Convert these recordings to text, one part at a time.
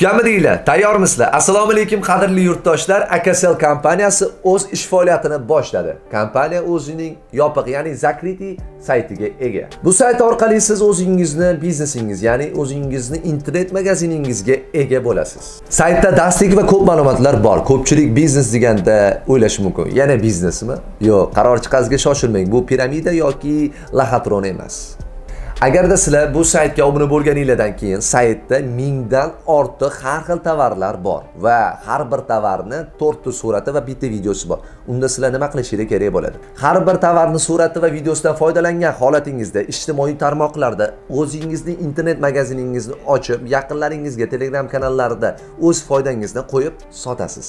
Kutganmi deylar? Tayyormisizlar? Assalomu alaykum qadrli yurtdoshlar. Akasel kompaniyasi o'z ish faoliyatini boshladi. Kompaniya o'zining yopiq, ya'ni Zakriti saytiga ega. Bu sayt orqali siz o'zingizni biznesingiz, ya'ni o'zingizni internet magaziningizga ega bo'lasiz. Saytda darslik va ko'p ma'lumotlar bor. Ko'pchilik biznes deganda o'ylash mumkin. Yana biznesmi? Yo'q, qaror chiqazga shoshilmang. Bu piramida yoki lahatron emas. Agarda sizlar bu saytga obuna bo'lganinglardan keyin saytda mingdan ortiq har xil tovarlar bor va har bir tovarni to'rtta surati va bitta videosi bor. Unda sizlar nima qilishingiz kerak bo'ladi? Har bir tovarni surati va videosidan foydalangan holatingizda ijtimoiy tarmoqlarda o'zingizning internet magaziningizni ochib, yaqinlaringizga Telegram kanallarida o'z foydangizni qo'yib sotasiz.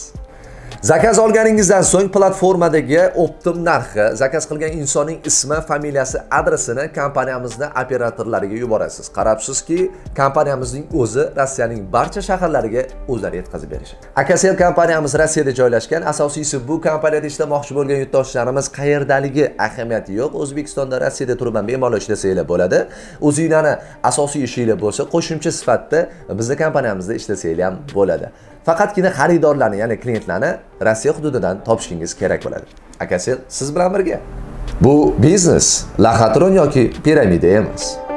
Zakaz olganingizdan so'ng platformadagi optim narxi, zakaz qilgan insonning ismi, familiyasi, adresini kompaniyamizni operatorlariga yuborasiz. Qarabsizki, kompaniyamizning o'zi Rossiyaning barcha shaharlariga o'zlari yetkazib berishadi. Akasel kompaniyamiz Rossiyada joylashgan. Asosiysi bu kompaniyada ishlamoqchi bo'lgan yurtdoshlarimiz qayerdaligi ahamiyati yo'q. O'zbekistonda, Rossiyada turib ham bemalol ishlasanglar bo'ladi. O'zingizlarni asosiy ishinglar bo'lsa, qo'shimcha sifatida bizning kompaniyamizda ishlasanglar ham bo'ladi. Faqatgina xaridorlarni ya'ni klientlarni rossiya hududidan topishingiz kerak bo'ladi. Aka siz bilan birga. Bu biznes laxatron yoki piramida emas.